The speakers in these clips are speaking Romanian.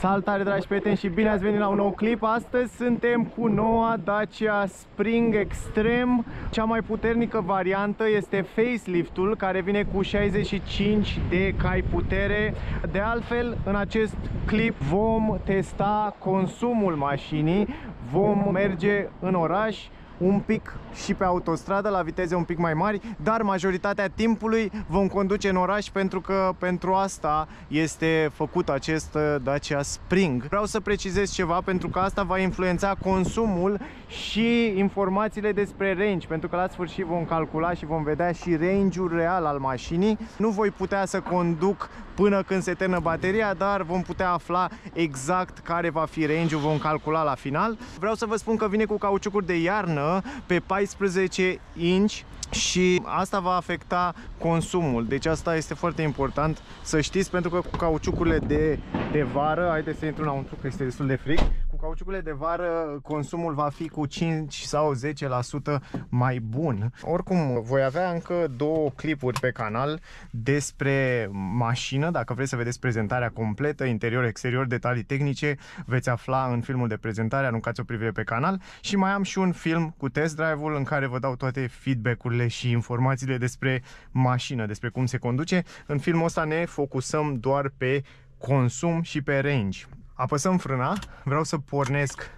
Salutare dragi prieteni și bine ați venit la un nou clip. Astăzi suntem cu noua Dacia Spring Extreme. Cea mai puternică variantă este faceliftul Care vine cu 65 de cai putere. De altfel, în acest clip vom testa consumul mașinii. Vom merge în oraș un pic și pe autostradă la viteze un pic mai mari, dar majoritatea timpului vom conduce în oraș pentru că pentru asta este făcut acest uh, Dacia Spring. Vreau să precizez ceva pentru că asta va influența consumul și informațiile despre range, pentru că la sfârșit vom calcula și vom vedea și range-ul real al mașinii. Nu voi putea să conduc până când se termină bateria, dar vom putea afla exact care va fi range-ul, vom calcula la final. Vreau să vă spun că vine cu cauciucuri de iarnă pe 14 inch și asta va afecta consumul. Deci asta este foarte important să știți pentru că cu cauciucurile de, de vară, haideți să intru înăuntru că este destul de fric, cu cauciucurile de vară consumul va fi cu 5 sau 10% mai bun. Oricum, voi avea încă două clipuri pe canal despre mașină, dacă vreți să vedeți prezentarea completă, interior, exterior, detalii tehnice, veți afla în filmul de prezentare, aruncați o privire pe canal și mai am și un film cu test drive-ul în care vă dau toate feedback-urile și informațiile despre mașină, despre cum se conduce. În filmul ăsta ne focusăm doar pe consum și pe range. Apăsăm frâna, vreau să pornesc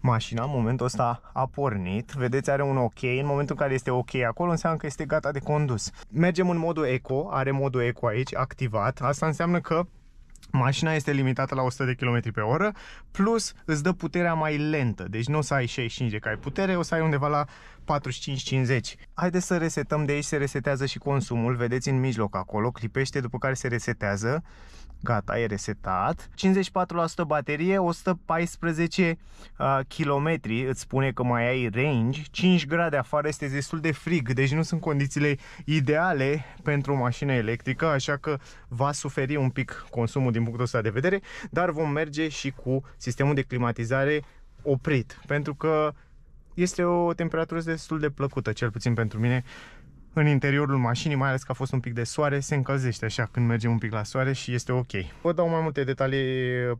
mașina, în momentul ăsta a pornit, vedeți are un ok, în momentul în care este ok acolo înseamnă că este gata de condus. Mergem în modul eco, are modul eco aici activat, asta înseamnă că Mașina este limitată la 100 de km pe oră, plus îți dă puterea mai lentă, deci nu o să ai 65 de cai putere, o să ai undeva la 45-50. Haideți să resetăm de aici, se resetează și consumul, vedeți în mijloc acolo, clipește după care se resetează Gata, e resetat. 54% baterie, 114 uh, km îți spune că mai ai range. 5 grade afară este destul de frig, deci nu sunt condițiile ideale pentru o mașină electrică, așa că va suferi un pic consumul din punctul ăsta de vedere, dar vom merge și cu sistemul de climatizare oprit, pentru că este o temperatură destul de plăcută, cel puțin pentru mine în interiorul mașinii, mai ales că a fost un pic de soare, se încălzește așa când mergem un pic la soare și este ok. Vă dau mai multe detalii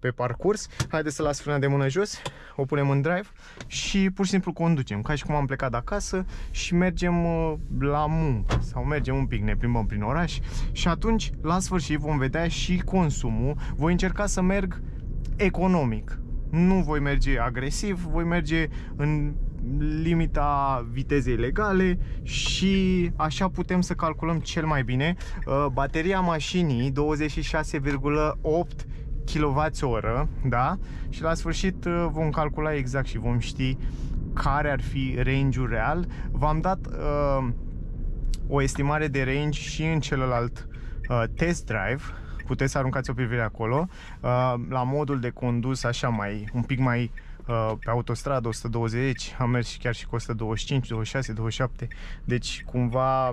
pe parcurs. Haideți să las frâna de mână jos, o punem în drive și pur și simplu conducem, ca și cum am plecat de acasă și mergem uh, la muncă sau mergem un pic, ne plimbăm prin oraș și atunci, la sfârșit, vom vedea și consumul. Voi încerca să merg economic. Nu voi merge agresiv, voi merge în limita vitezei legale și așa putem să calculăm cel mai bine. Uh, bateria mașinii 26,8 kWh, da? Și la sfârșit uh, vom calcula exact și vom ști care ar fi range-ul real. V-am dat uh, o estimare de range și în celălalt uh, test drive puteți să aruncați o privire acolo uh, la modul de condus așa mai un pic mai Uh, pe autostradă 120, am mers chiar și cu 125, 26, 27, deci cumva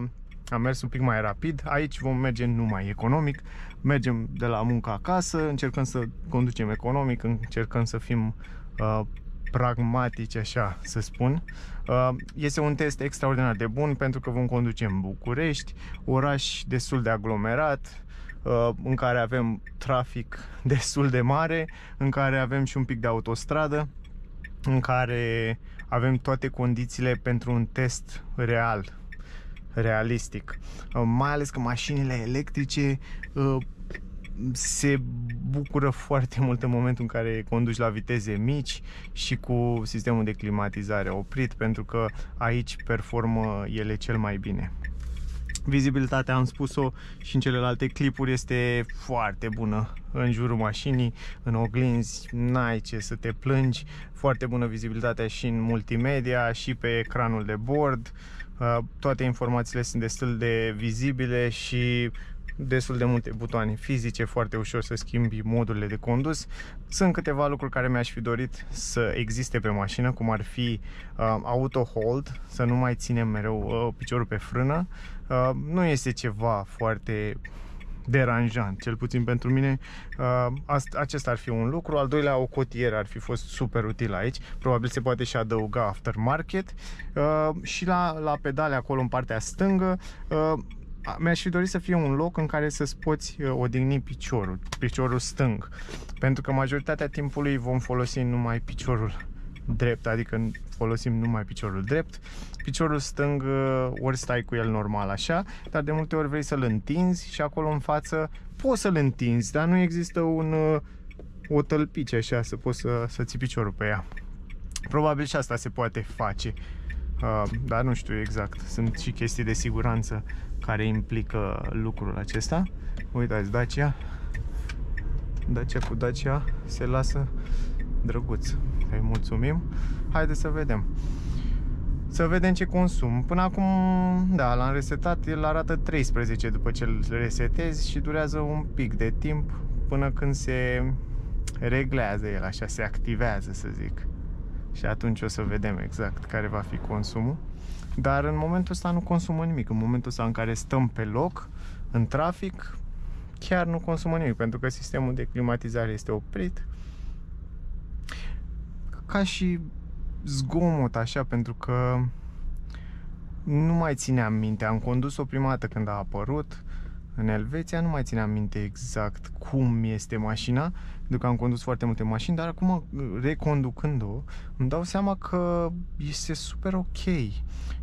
am mers un pic mai rapid. Aici vom merge numai economic, mergem de la muncă acasă, încercăm să conducem economic, încercăm să fim uh, pragmatici, așa să spun. Uh, este un test extraordinar de bun pentru că vom conduce în București, oraș destul de aglomerat, Uh, în care avem trafic destul de mare, în care avem și un pic de autostradă, în care avem toate condițiile pentru un test real, realistic. Uh, mai ales că mașinile electrice uh, se bucură foarte mult în momentul în care conduci la viteze mici și cu sistemul de climatizare oprit, pentru că aici performă ele cel mai bine. Vizibilitatea, am spus-o și în celelalte clipuri, este foarte bună în jurul mașinii, în oglinzi, n-ai ce să te plângi, foarte bună vizibilitatea și în multimedia și pe ecranul de bord, uh, toate informațiile sunt destul de vizibile și destul de multe butoane fizice, foarte ușor să schimbi modurile de condus. Sunt câteva lucruri care mi-aș fi dorit să existe pe mașină, cum ar fi uh, auto hold, să nu mai ținem mereu uh, piciorul pe frână. Uh, nu este ceva foarte deranjant, cel puțin pentru mine. Uh, acesta ar fi un lucru, al doilea o cotieră ar fi fost super util aici, probabil se poate și adăuga aftermarket. Uh, și la, la pedale acolo în partea stângă uh, mi-aș fi dorit să fie un loc în care să-ți poți uh, odihni piciorul, piciorul stâng. Pentru că majoritatea timpului vom folosi numai piciorul drept, adică folosim numai piciorul drept. Piciorul stâng uh, ori stai cu el normal așa, dar de multe ori vrei să-l întinzi și acolo în față poți să-l întinzi, dar nu există un, uh, o tălpice așa să poți să, să ții piciorul pe ea. Probabil și asta se poate face, uh, dar nu știu exact. Sunt și chestii de siguranță care implică lucrul acesta. Uitați, Dacia, Dacia cu Dacia se lasă drăguț. Îi mulțumim. Haideți să vedem. Să vedem ce consum. Până acum, da, l-am resetat, el arată 13 după ce îl resetezi și durează un pic de timp până când se reglează el, așa, se activează, să zic. Și atunci o să vedem exact care va fi consumul. Dar în momentul ăsta nu consumă nimic. În momentul ăsta în care stăm pe loc, în trafic, chiar nu consumă nimic, pentru că sistemul de climatizare este oprit. Ca și zgomot, așa, pentru că nu mai țineam minte. Am condus-o prima dată când a apărut în Elveția, nu mai țineam minte exact cum este mașina, pentru că am condus foarte multe mașini, dar acum, reconducând-o, îmi dau seama că este super ok.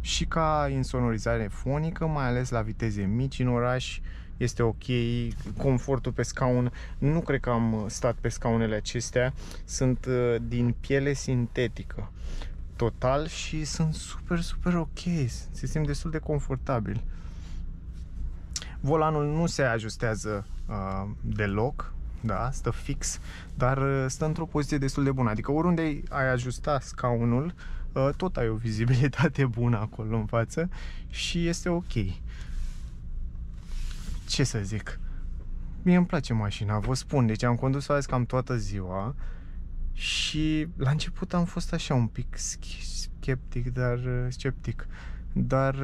Și ca insonorizare fonică, mai ales la viteze mici în oraș, este ok, confortul pe scaun, nu cred că am stat pe scaunele acestea, sunt uh, din piele sintetică total și sunt super, super ok, se simt destul de confortabil. Volanul nu se ajustează uh, deloc, da, stă fix, dar uh, stă într-o poziție destul de bună. Adică oriunde ai ajusta scaunul, uh, tot ai o vizibilitate bună acolo în față și este ok. Ce să zic? Mie îmi place mașina, vă spun. Deci am condus azi cam toată ziua și la început am fost așa un pic sceptic, dar uh, sceptic. Dar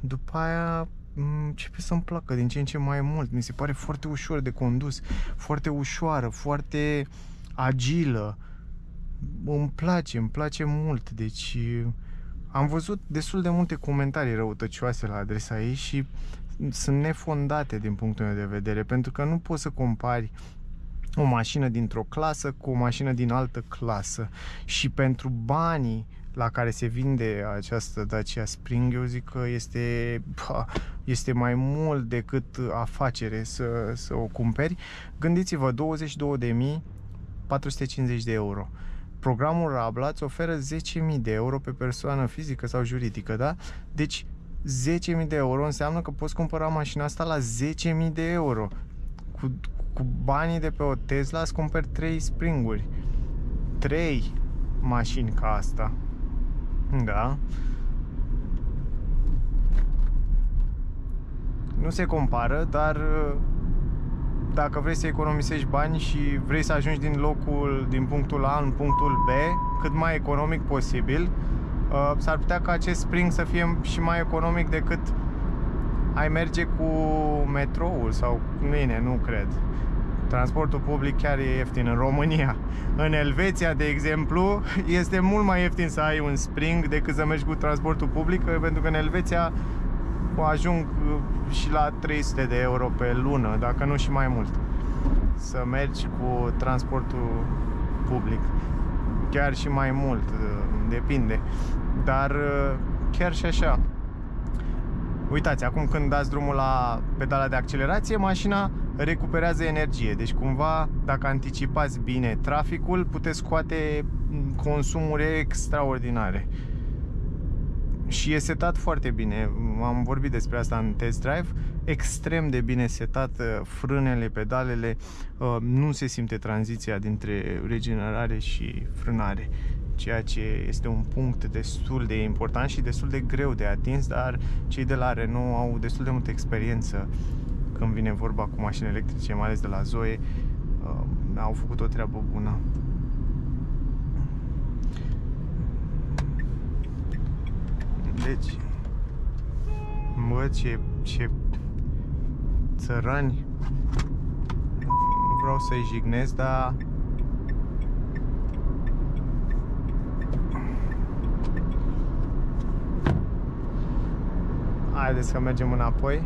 după aia începe să-mi placă din ce în ce mai mult. Mi se pare foarte ușor de condus, foarte ușoară, foarte agilă. Îmi place, îmi place mult. Deci am văzut destul de multe comentarii răutăcioase la adresa ei și sunt nefondate din punctul meu de vedere, pentru că nu poți să compari o mașină dintr-o clasă cu o mașină din altă clasă și pentru banii la care se vinde această Dacia Spring, eu zic că este, este mai mult decât afacere să, să o cumperi. Gândiți-vă, 22.450 de euro. Programul Rabla îți oferă 10.000 de euro pe persoană fizică sau juridică, da? Deci 10.000 de euro înseamnă că poți cumpăra mașina asta la 10.000 de euro. Cu, cu banii de pe o Tesla îți cumperi 3 springuri. 3 mașini ca asta. Da. Nu se compară, dar uh, dacă vrei să economisești bani și vrei să ajungi din locul, din punctul A în punctul B, cât mai economic posibil, uh, s-ar putea ca acest spring să fie și mai economic decât ai merge cu metroul sau cu mine, nu cred. Transportul public chiar e ieftin în România. În Elveția, de exemplu, este mult mai ieftin să ai un spring decât să mergi cu transportul public, pentru că în Elveția ajung uh, și la 300 de euro pe lună, dacă nu și mai mult. Să mergi cu transportul public. Chiar și mai mult, uh, depinde. Dar uh, chiar și așa. Uitați, acum când dați drumul la pedala de accelerație, mașina recuperează energie. Deci cumva, dacă anticipați bine traficul, puteți scoate consumuri extraordinare. Și e setat foarte bine. Am vorbit despre asta în test drive. Extrem de bine setat uh, frânele, pedalele. Uh, nu se simte tranziția dintre regenerare și frânare ceea ce este un punct destul de important și destul de greu de atins, dar cei de la Renault au destul de multă experiență când vine vorba cu mașini electrice, mai ales de la Zoe, uh, au făcut o treabă bună. Deci, bă, ce, ce țărani, nu vreau să-i jignesc, dar Haideți să mergem înapoi.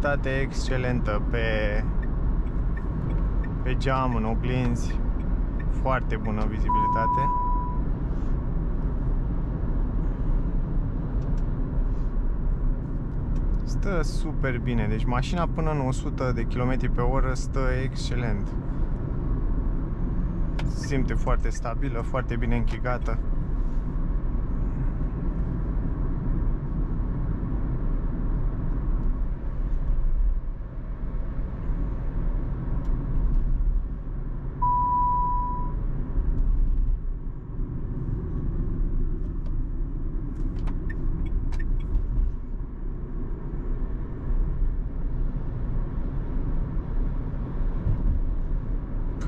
Vizibilitate excelentă pe, pe geam, în oglinzi, foarte bună vizibilitate. Stă super bine, deci mașina până în 100 de km pe oră stă excelent. Simte foarte stabilă, foarte bine închigată.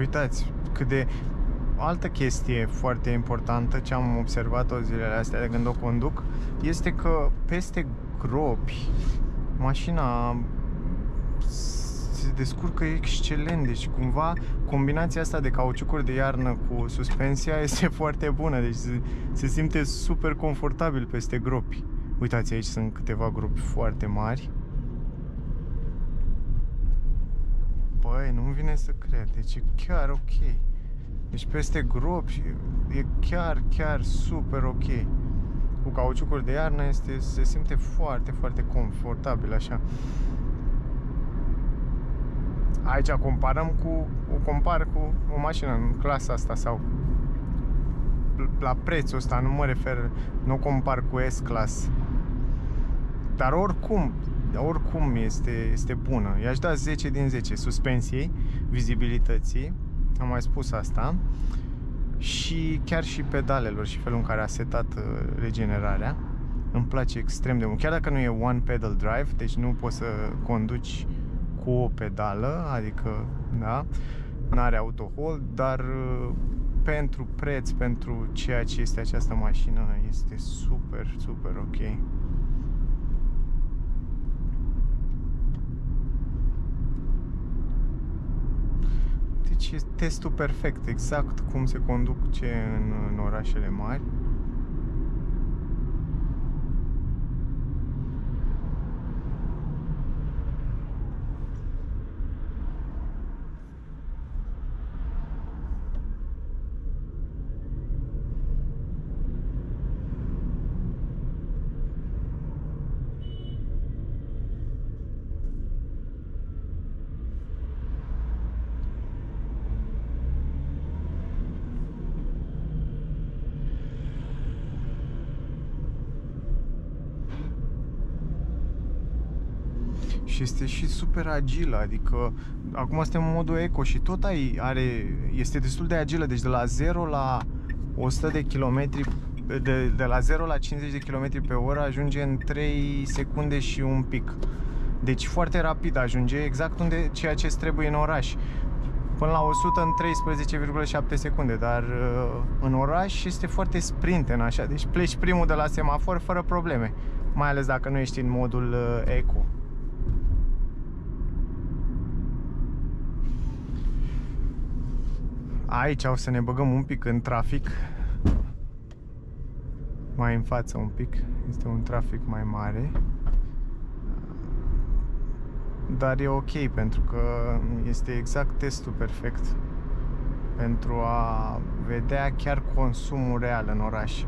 Uitați cât de... O altă chestie foarte importantă ce am observat-o zilele astea de când o conduc este că peste gropi mașina se descurcă excelent, deci cumva combinația asta de cauciucuri de iarnă cu suspensia este foarte bună, deci se, se simte super confortabil peste gropi. Uitați, aici sunt câteva gropi foarte mari Băi, nu-mi vine să cred. Deci e chiar ok. Deci peste gropi e chiar, chiar super ok. Cu cauciucuri de iarnă este, se simte foarte, foarte confortabil așa. Aici comparăm cu, o compar cu o mașină în clasa asta sau la prețul ăsta, nu mă refer, nu compar cu S-Class. Dar oricum, oricum este, este bună. I-aș da 10 din 10 suspensiei, vizibilității, am mai spus asta, și chiar și pedalelor și felul în care a setat uh, regenerarea. Îmi place extrem de mult. Chiar dacă nu e one pedal drive, deci nu poți să conduci cu o pedală, adică, da, nu are autohold, dar uh, pentru preț, pentru ceea ce este această mașină, este super, super ok. Deci este testul perfect, exact cum se conduce în, în orașele mari. Și este și super agilă, adică acum suntem în modul eco și tot ai, are, este destul de agilă, deci de la 0 la 100 de km de, de la 0 la 50 de km pe oră ajunge în 3 secunde și un pic. Deci foarte rapid ajunge exact unde ceea ce trebuie în oraș. Până la 100 în 13,7 secunde, dar uh, în oraș este foarte sprinten așa, deci pleci primul de la semafor fără probleme, mai ales dacă nu ești în modul uh, eco. Aici o să ne băgăm un pic în trafic. Mai în față un pic. Este un trafic mai mare. Dar e ok pentru că este exact testul perfect pentru a vedea chiar consumul real în oraș.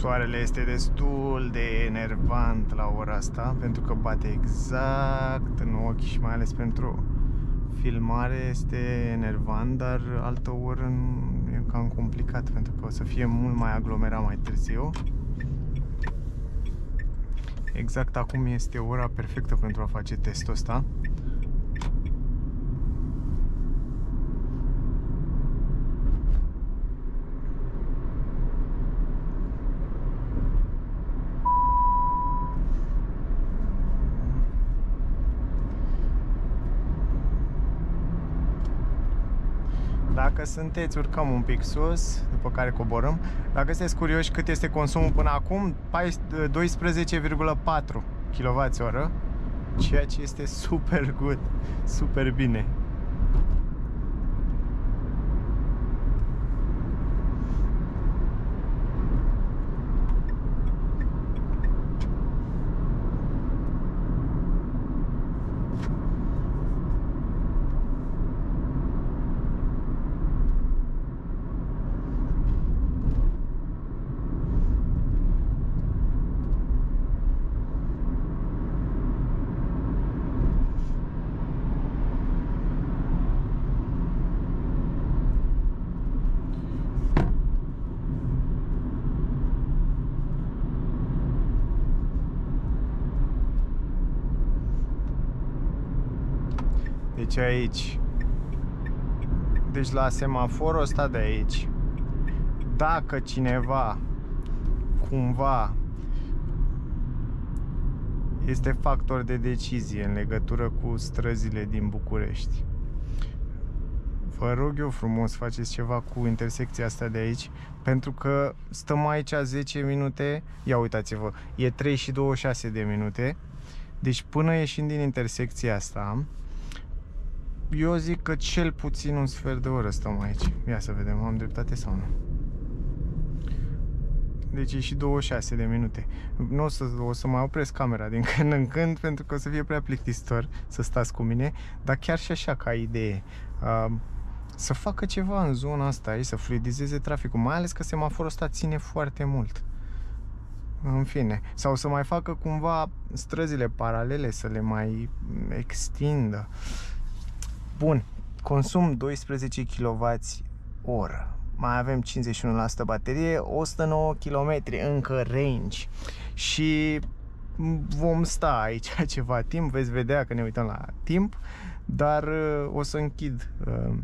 Soarele este destul de enervant la ora asta pentru că bate exact în ochi și mai ales pentru filmare este enervant, dar altă oră e cam complicat pentru că o să fie mult mai aglomerat mai târziu. Exact acum este ora perfectă pentru a face testul ăsta. Dacă sunteți, urcăm un pic sus, după care coborâm. Dacă sunteți curioși cât este consumul până acum, 12,4 kWh, ceea ce este super good, super bine. Deci aici. Deci la semaforul ăsta de aici. Dacă cineva cumva este factor de decizie în legătură cu străzile din București. Vă rog eu frumos, faceți ceva cu intersecția asta de aici, pentru că stăm aici 10 minute, ia uitați-vă, e 3 și 26 de minute, deci până ieșim din intersecția asta, eu zic că cel puțin un sfert de oră stăm aici. Ia să vedem, am dreptate sau nu. Deci e și 26 de minute. Nu o să, o să mai opresc camera din când în când pentru că o să fie prea plictisitor să stați cu mine, dar chiar și așa ca idee. Uh, să facă ceva în zona asta aici, să fluidizeze traficul, mai ales că semaforul ăsta ține foarte mult. În fine, sau să mai facă cumva străzile paralele, să le mai extindă. Bun, consum 12 kWh oră. Mai avem 51% baterie, 109 km încă range. Și vom sta aici ceva timp, veți vedea că ne uităm la timp, dar uh, o să închid uh,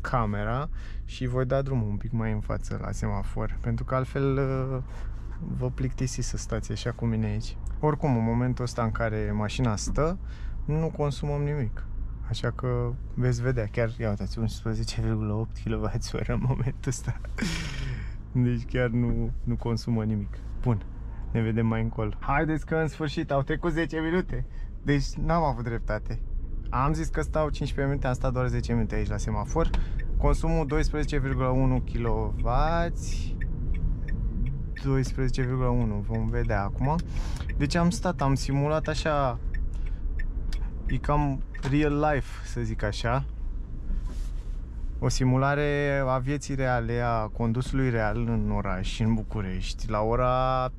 camera și voi da drumul un pic mai în față la semafor, pentru că altfel uh, vă plictisi să stați așa cu mine aici. Oricum, în momentul ăsta în care mașina stă, nu consumăm nimic. Așa că veți vedea, chiar, ia uitați, 11,8 kWh în momentul ăsta. Deci chiar nu, nu consumă nimic. Bun, ne vedem mai încolo. Haideți că în sfârșit au trecut 10 minute. Deci n-am avut dreptate. Am zis că stau 15 minute, am stat doar 10 minute aici la semafor. Consumul 12,1 kW 12,1 vom vedea acum. Deci am stat, am simulat așa E cam real life, să zic așa. O simulare a vieții reale, a condusului real în oraș, în București, la ora 3-4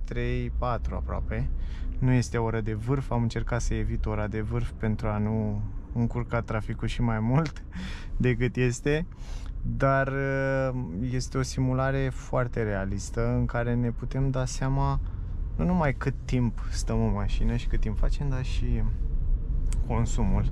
aproape. Nu este ora de vârf, am încercat să evit ora de vârf pentru a nu încurca traficul și mai mult decât este dar uh, este o simulare foarte realistă în care ne putem da seama nu numai cât timp stăm în mașină și cât timp facem, dar și consumul.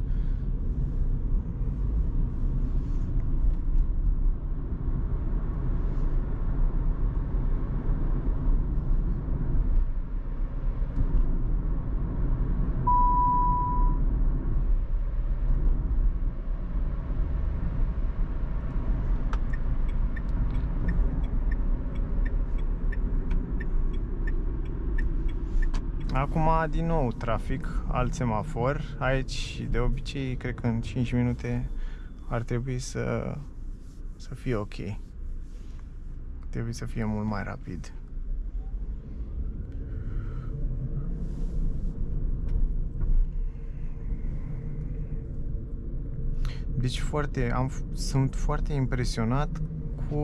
Acum din nou trafic, alt semafor. Aici de obicei cred că în 5 minute ar trebui să, să fie ok. Trebuie să fie mult mai rapid. Deci foarte, am, sunt foarte impresionat cu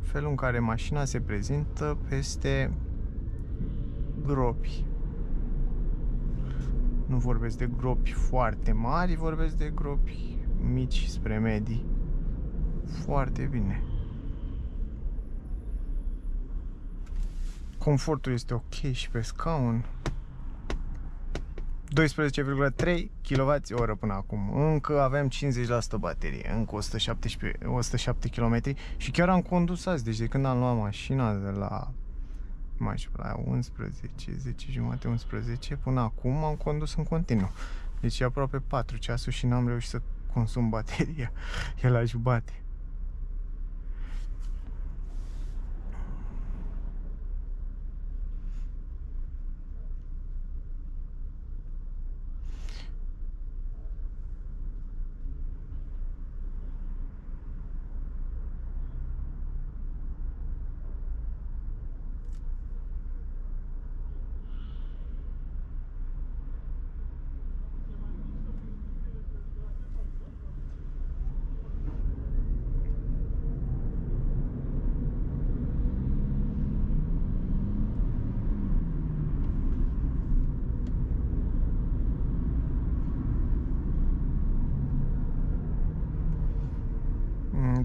felul în care mașina se prezintă peste gropi. Nu vorbesc de gropi foarte mari, vorbesc de gropi mici spre medii. Foarte bine. Confortul este ok și pe scaun. 12,3 kWh până acum. Încă avem 50% baterie, încă 117, 107 km și chiar am condus azi, deci de când am luat mașina de la mai știu, la 11, 10 jumate, 11, până acum am condus în continuu. Deci e aproape 4 ceasuri și n-am reușit să consum bateria. E la jumate.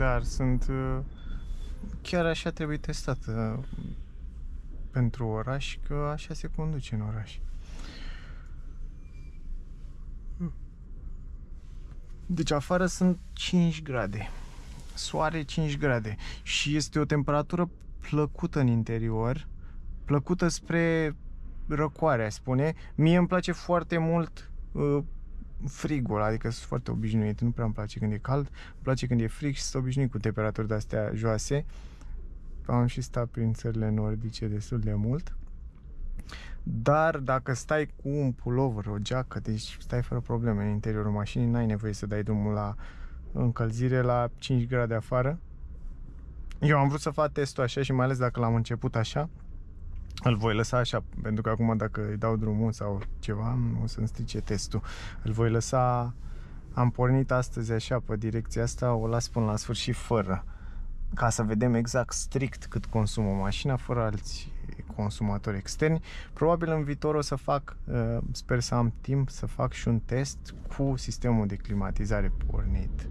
Dar sunt... uh, Chiar așa trebuie testat uh, pentru oraș, că așa se conduce în oraș. Deci afară sunt 5 grade. Soare 5 grade. Și este o temperatură plăcută în interior. Plăcută spre răcoare, aș spune. Mie îmi place foarte mult uh, frigul, adică sunt foarte obișnuit, nu prea îmi place când e cald, îmi place când e frig și sunt obișnuit cu temperaturi de-astea joase. Am și stat prin țările nordice destul de mult. Dar dacă stai cu un pullover, o geacă, deci stai fără probleme în interiorul mașinii, n-ai nevoie să dai drumul la încălzire la 5 grade afară. Eu am vrut să fac testul așa și mai ales dacă l-am început așa, îl voi lăsa așa, pentru că acum dacă îi dau drumul sau ceva, o să-mi strice testul. Îl voi lăsa, am pornit astăzi așa pe direcția asta, o las până la sfârșit fără, ca să vedem exact strict cât consumă mașina, fără alți consumatori externi. Probabil în viitor o să fac, uh, sper să am timp să fac și un test cu sistemul de climatizare pornit.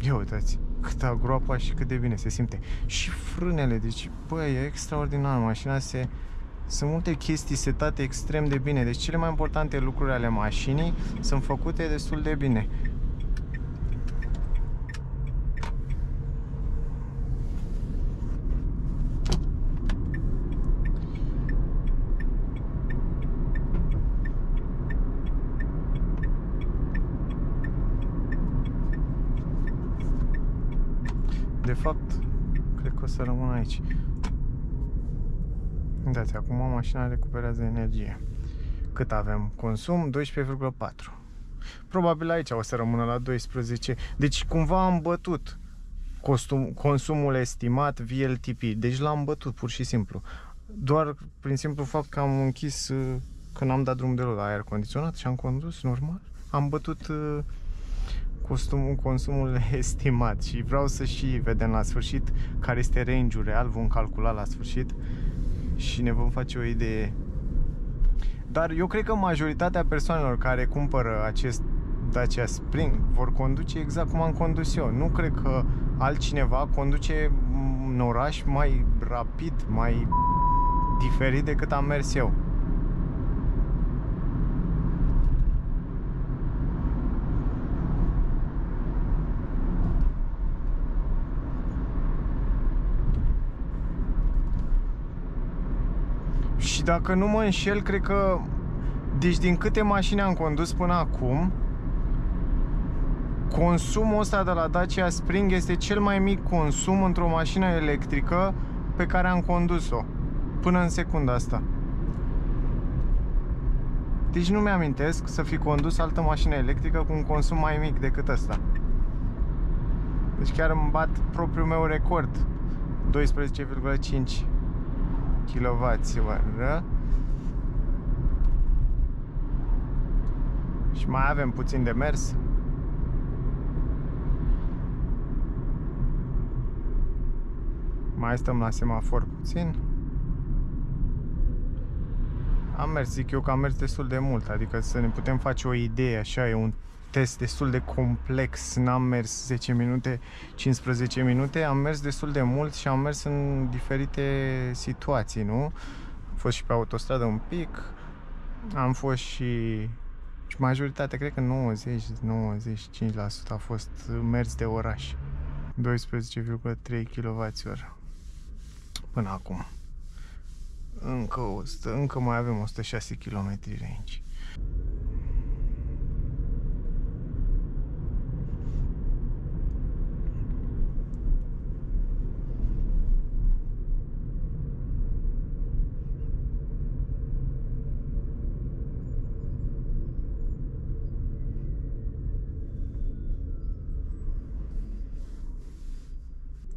Ia uitați, câtă groapa și cât de bine se simte. Și frânele, deci, bă, e extraordinar, mașina se... Sunt multe chestii setate extrem de bine, deci cele mai importante lucruri ale mașinii sunt făcute destul de bine. De fapt, cred că o să rămân aici. Uitați, acum mașina recuperează energie. Cât avem? Consum 12,4. Probabil aici o să rămână la 12. Deci cumva am bătut costum, consumul estimat VLTP. Deci l-am bătut pur și simplu. Doar prin simplu fapt că am închis uh, când am dat drum de la aer condiționat și am condus normal. Am bătut uh, costumul, consumul estimat și vreau să și vedem la sfârșit care este range-ul real, vom calcula la sfârșit și ne vom face o idee. Dar eu cred că majoritatea persoanelor care cumpără acest Dacia Spring vor conduce exact cum am condus eu. Nu cred că altcineva conduce în oraș mai rapid, mai diferit decât am mers eu. Și dacă nu mă înșel, cred că deci din câte mașini am condus până acum consumul ăsta de la Dacia Spring este cel mai mic consum într-o mașină electrică pe care am condus-o până în secunda asta. Deci nu mi-amintesc să fi condus altă mașină electrică cu un consum mai mic decât ăsta. Deci chiar îmi bat propriul meu record. 12,5 kWh și mai avem puțin de mers. Mai stăm la semafor puțin. Am mers, zic eu că am mers destul de mult adică să ne putem face o idee așa, e un test destul de complex, n-am mers 10 minute, 15 minute, am mers destul de mult și am mers în diferite situații, nu? Am fost și pe autostradă un pic, am fost și, și majoritatea, cred că 90-95% a fost mers de oraș. 12,3 kWh până acum. Încă, 100, încă mai avem 106 km range.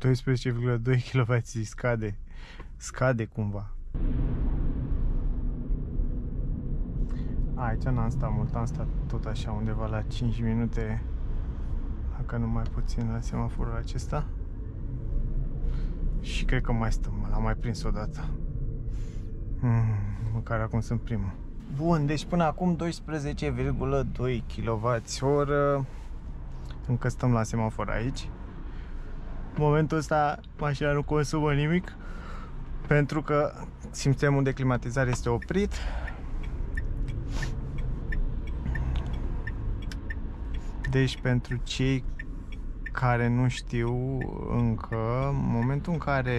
12,2 kW scade. Scade cumva. Aici n-am stat mult, am stat tot așa undeva la 5 minute, dacă nu mai puțin la semaforul acesta. Și cred că mai stăm, l-am mai prins odată. Mm, măcar acum sunt primul. Bun, deci până acum 12,2 kWh Încă stăm la semafor aici În momentul ăsta mașina nu consumă nimic Pentru că sistemul de climatizare este oprit Deci pentru cei care nu știu încă, în momentul în care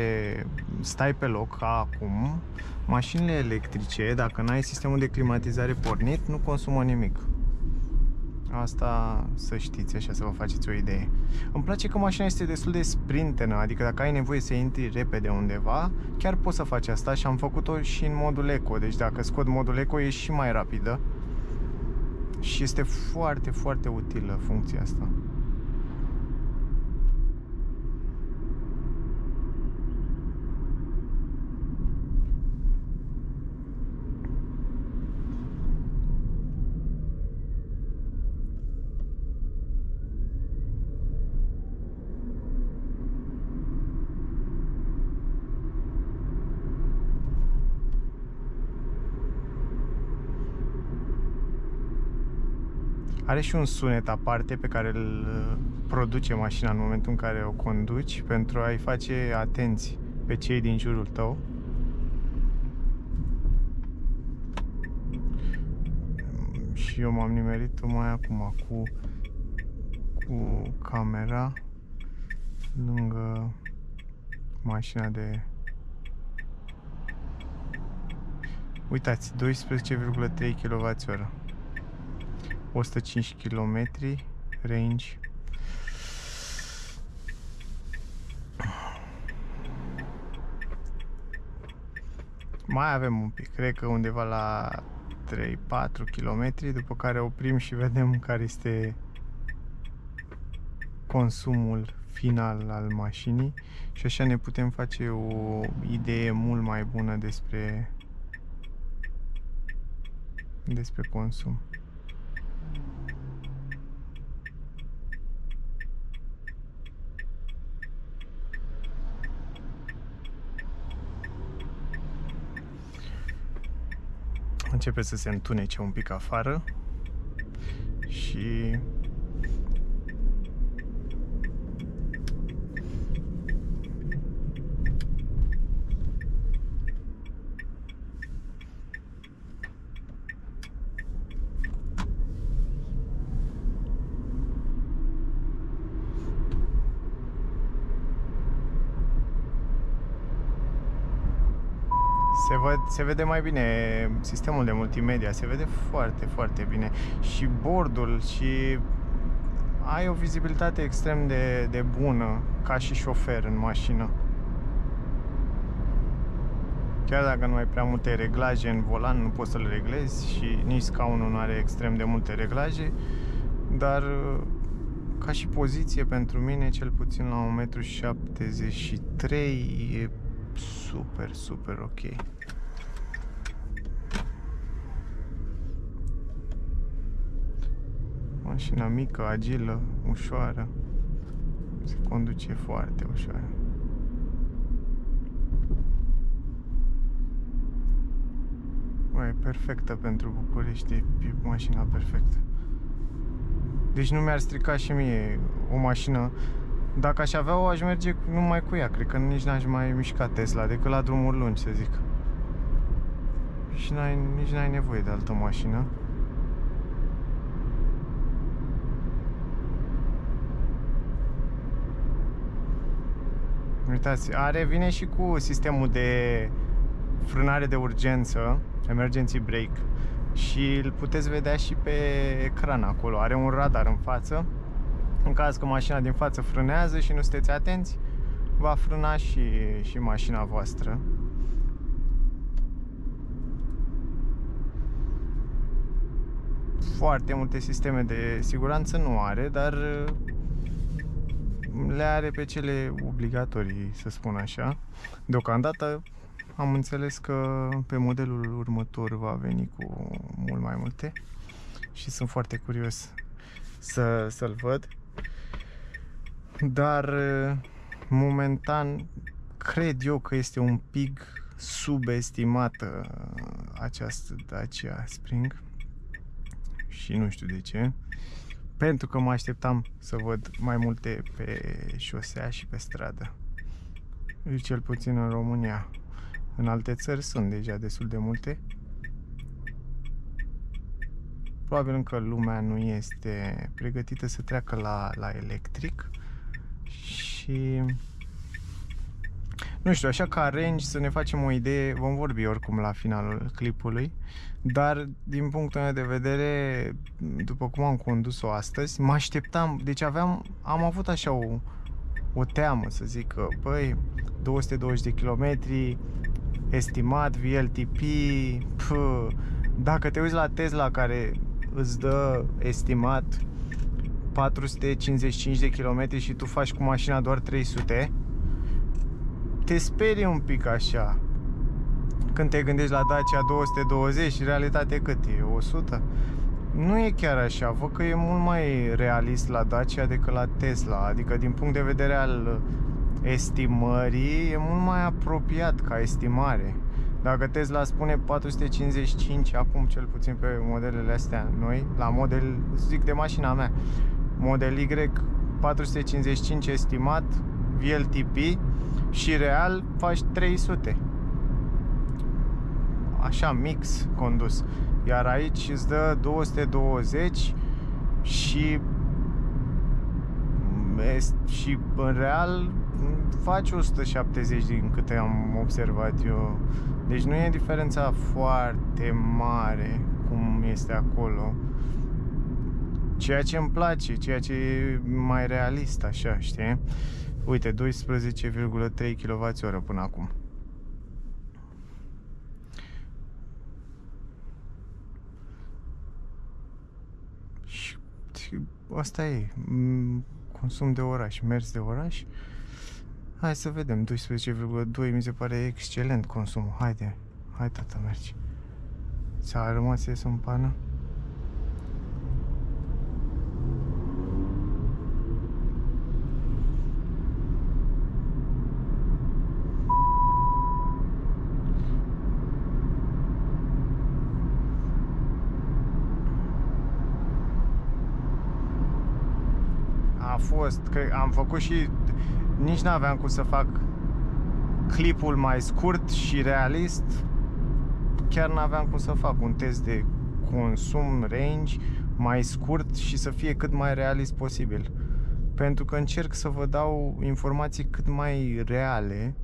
stai pe loc, ca acum, mașinile electrice, dacă n-ai sistemul de climatizare pornit, nu consumă nimic. Asta să știți, așa să vă faceți o idee. Îmi place că mașina este destul de sprintenă, adică dacă ai nevoie să intri repede undeva, chiar poți să faci asta și am făcut-o și în modul eco. Deci dacă scot modul eco e și mai rapidă. Și este foarte, foarte utilă funcția asta. Are și un sunet aparte pe care îl uh, produce mașina în momentul în care o conduci pentru a-i face atenți pe cei din jurul tău. Și eu m-am nimerit tocmai acum cu, cu camera lângă mașina de Uitați, 12,3 kWh 105 km range mai avem un pic, cred că undeva la 3-4 km după care oprim și vedem care este consumul final al mașinii și așa ne putem face o idee mult mai bună despre despre consum. Începe să se întunece un pic afară și se, văd, se vede mai bine sistemul de multimedia, se vede foarte, foarte bine și bordul și ai o vizibilitate extrem de, de bună ca și șofer în mașină. Chiar dacă nu ai prea multe reglaje în volan, nu poți să le reglezi și nici scaunul nu are extrem de multe reglaje, dar ca și poziție pentru mine, cel puțin la 1,73 m, e super, super ok. Mașina mică, agilă, ușoară. Se conduce foarte ușoară. Bă, e perfectă pentru București, e mașina perfectă. Deci nu mi-ar strica și mie o mașină dacă aș avea-o, aș merge numai cu ea. Cred că nici n-aș mai mișca Tesla decât la drumuri lungi, să zic. Și n-ai, nici n-ai nevoie de altă mașină. Uitați, are, vine și cu sistemul de frânare de urgență, emergency brake și îl puteți vedea și pe ecran acolo. Are un radar în față în caz că mașina din față frânează și nu sunteți atenți, va frâna și, și mașina voastră. Foarte multe sisteme de siguranță nu are, dar le are pe cele obligatorii, să spun așa. Deocamdată am înțeles că pe modelul următor va veni cu mult mai multe și sunt foarte curios să, să-l văd. Dar momentan cred eu că este un pic subestimată această Dacia Spring și nu știu de ce pentru că mă așteptam să văd mai multe pe șosea și pe stradă. Cel puțin în România. În alte țări sunt deja destul de multe. Probabil încă lumea nu este pregătită să treacă la, la electric. Și nu știu, așa ca range să ne facem o idee, vom vorbi oricum la finalul clipului, dar din punctul meu de vedere, după cum am condus-o astăzi, mă așteptam, deci aveam, am avut așa o, o teamă să zic că, băi, 220 de kilometri, estimat, VLTP, pf, dacă te uiți la Tesla care îți dă estimat 455 de kilometri și tu faci cu mașina doar 300, te sperie un pic așa. Când te gândești la Dacia 220, în realitate cât e? 100? Nu e chiar așa, văd că e mult mai realist la Dacia decât la Tesla, adică din punct de vedere al estimării e mult mai apropiat ca estimare. Dacă Tesla spune 455 acum cel puțin pe modelele astea noi, la model, zic de mașina mea, model Y 455 estimat, VLTP, și real faci 300 așa mix condus. Iar aici îți dă 220 și și în real faci 170 din câte am observat eu. Deci nu e diferența foarte mare cum este acolo. Ceea ce îmi place, ceea ce e mai realist așa, știi? Uite, 12,3 kWh până acum. Și asta e. Mm, consum de oraș, mers de oraș. Hai să vedem, 12,2 mi se pare excelent consumul. Haide, hai tata, mergi. Ți-a rămas să în pană? Fost, cred, am făcut și nici n-aveam cum să fac clipul mai scurt și realist. Chiar n-aveam cum să fac un test de consum range mai scurt și să fie cât mai realist posibil. Pentru că încerc să vă dau informații cât mai reale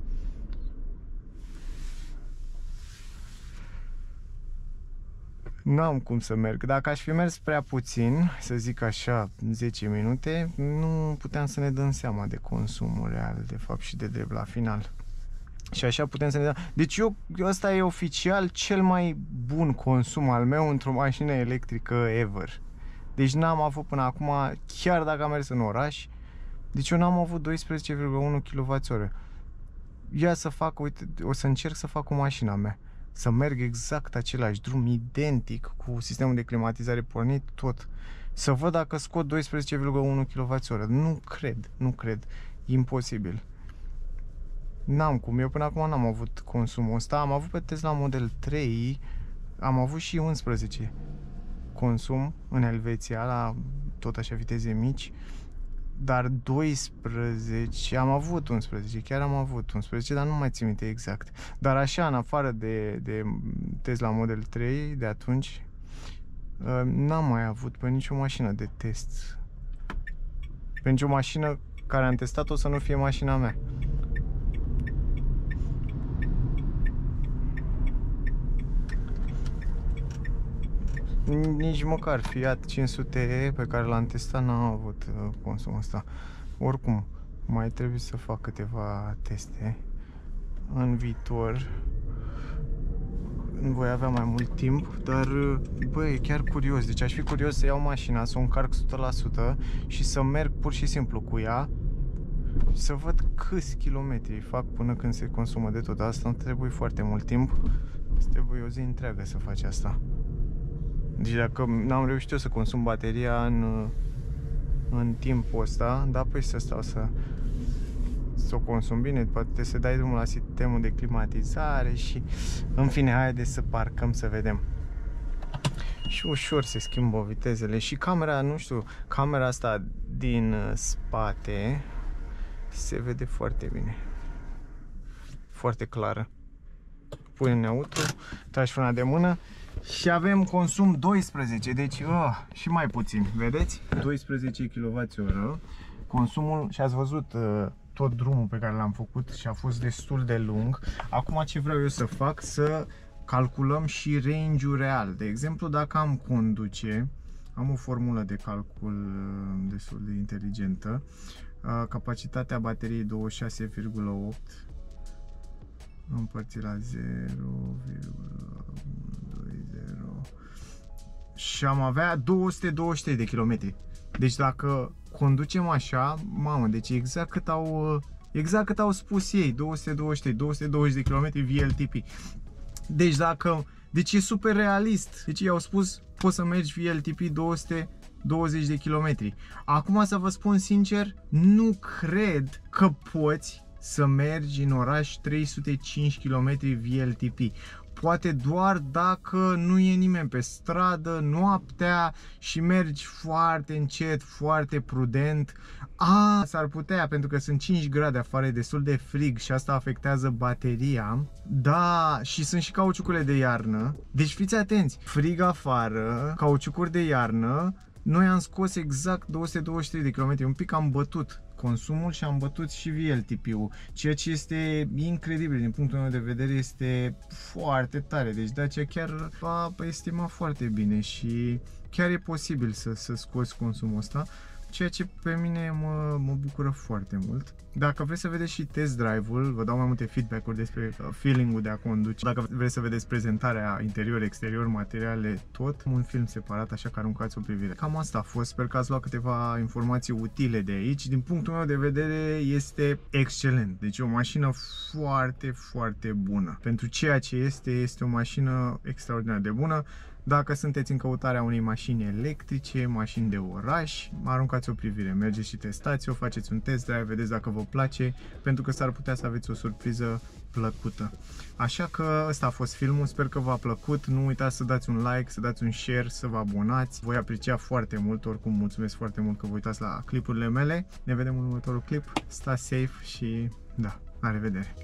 Nu am cum să merg. Dacă aș fi mers prea puțin, să zic așa, 10 minute, nu puteam să ne dăm seama de consumul real, de fapt, și de drept la final. Și așa putem să ne dăm... Deci eu, ăsta e oficial cel mai bun consum al meu într-o mașină electrică ever. Deci n-am avut până acum, chiar dacă am mers în oraș, deci eu n-am avut 12,1 kWh. Ia să fac, uite, o să încerc să fac cu mașina mea să merg exact același drum, identic, cu sistemul de climatizare pornit, tot. Să văd dacă scot 12,1 kWh. Nu cred, nu cred. Imposibil. N-am cum. Eu până acum n-am avut consumul ăsta. Am avut pe Tesla Model 3, am avut și 11 consum în Elveția, la tot așa viteze mici dar 12, am avut 11, chiar am avut 11, dar nu mai țin minte exact. Dar așa, în afară de, de Tesla Model 3 de atunci, uh, n-am mai avut pe nicio mașină de test. Pe nicio mașină care am testat-o să nu fie mașina mea. Nici măcar Fiat 500e pe care l-am testat n-am avut uh, consumul ăsta. Oricum, mai trebuie să fac câteva teste în viitor. Voi avea mai mult timp, dar uh, băi, e chiar curios. Deci aș fi curios să iau mașina, să o încarc 100% și să merg pur și simplu cu ea să văd câți kilometri fac până când se consumă de tot. Asta nu trebuie foarte mult timp. Îți trebuie o zi întreagă să faci asta. Deci dacă n-am reușit eu să consum bateria în, în timpul ăsta, da, păi să stau să să o consum bine, poate să dai drumul la sistemul de climatizare și în fine, haide să parcăm să vedem. Și ușor se schimbă vitezele și camera, nu știu, camera asta din spate se vede foarte bine. Foarte clară. Pune în auto, tragi frâna de mână și avem consum 12, deci oh, și mai puțin, vedeți? 12 kWh consumul și ați văzut uh, tot drumul pe care l-am făcut și a fost destul de lung. Acum ce vreau eu să fac? Să calculăm și range-ul real. De exemplu, dacă am conduce, am o formulă de calcul uh, destul de inteligentă, uh, capacitatea bateriei 26,8 împărțit la 0,120 și am avea 223 de kilometri. Deci dacă conducem așa, mamă, deci exact cât au uh, exact cât au spus ei, 223, 220 de km VLTP. Deci dacă deci e super realist. Deci i-au spus poți să mergi VLTP 220 de kilometri. Acum să vă spun sincer, nu cred că poți să mergi în oraș 305 km VLTP poate doar dacă nu e nimeni pe stradă, noaptea și mergi foarte încet, foarte prudent. A, s-ar putea, pentru că sunt 5 grade afară, e destul de frig și asta afectează bateria. Da, și sunt și cauciucurile de iarnă. Deci fiți atenți, frig afară, cauciucuri de iarnă, noi am scos exact 223 de km, un pic am bătut consumul și am bătut și VLTP-ul, ceea ce este incredibil din punctul meu de vedere, este foarte tare, deci Dacia chiar va estima foarte bine și chiar e posibil să, să scoți consumul ăsta ceea ce pe mine mă, mă bucură foarte mult. Dacă vreți să vedeți și test drive-ul, vă dau mai multe feedback-uri despre uh, feeling-ul de a conduce. Dacă vreți să vedeți prezentarea interior, exterior, materiale, tot, un film separat, așa că aruncați o privire. Cam asta a fost, sper că ați luat câteva informații utile de aici. Din punctul meu de vedere este excelent. Deci o mașină foarte, foarte bună. Pentru ceea ce este, este o mașină extraordinar de bună. Dacă sunteți în căutarea unei mașini electrice, mașini de oraș, aruncați o privire, mergeți și testați-o, faceți un test drive, vedeți dacă vă place, pentru că s-ar putea să aveți o surpriză plăcută. Așa că ăsta a fost filmul, sper că v-a plăcut, nu uitați să dați un like, să dați un share, să vă abonați, voi aprecia foarte mult, oricum mulțumesc foarte mult că vă uitați la clipurile mele, ne vedem în următorul clip, stați safe și da, la revedere!